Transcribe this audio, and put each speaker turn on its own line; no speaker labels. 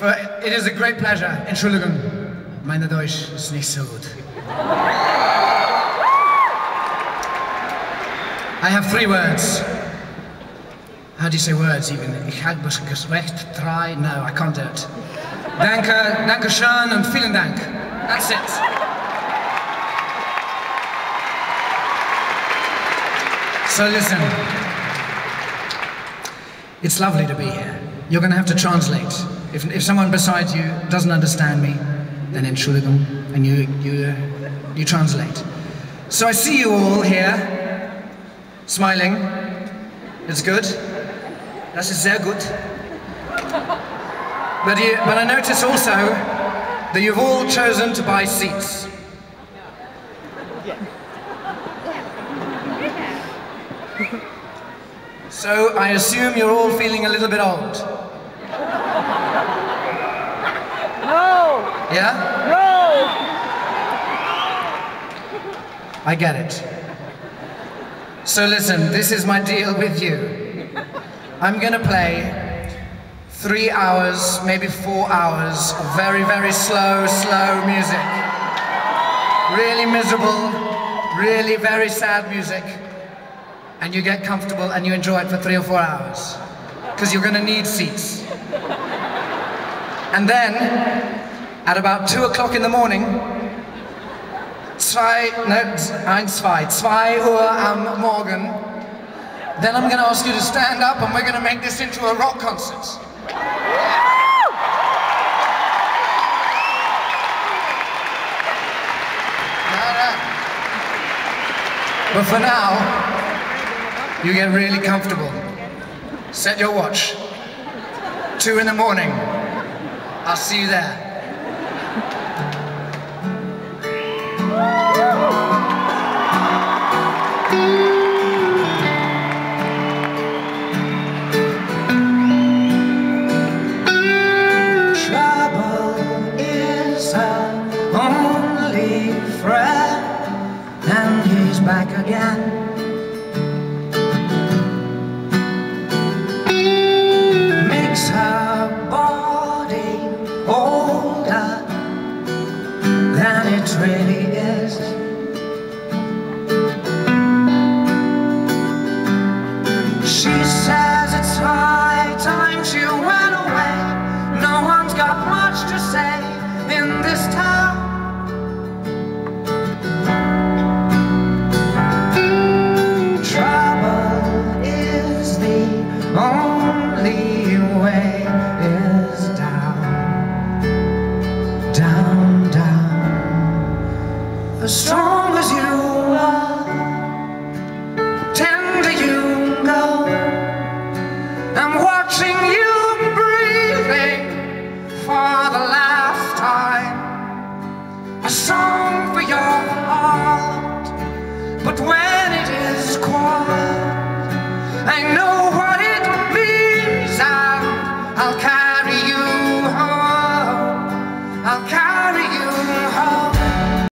it is a great pleasure. Entschuldigung, meine Deutsch ist nicht so gut. I have three words. How do you say words even? Ich habe recht drei. No, I can't do it. Danke, danke schön und vielen Dank. That's it. So listen. It's lovely to be here. You're going to have to translate. If, if someone beside you doesn't understand me, then Entschuldigung, and you, you, uh, you translate. So I see you all here, smiling. It's good. Das ist sehr gut. But, you, but I notice also that you've all chosen to buy seats. So I assume you're all feeling a little bit old. No! Yeah? No! I get it. So listen, this is my deal with you. I'm gonna play three hours, maybe four hours of very, very slow, slow music. Really miserable, really very sad music. And you get comfortable and you enjoy it for three or four hours. Because you're gonna need seats. And then, at about two o'clock in the morning, zwei, no, ein, zwei, zwei Uhr am Morgen, then I'm gonna ask you to stand up and we're gonna make this into a rock concert. But for now, you get really comfortable. Set your watch. Two in the morning. I'll see you there. back again. Makes her body older than it really is. She says it's high time she went away. No one's got much to say in this town.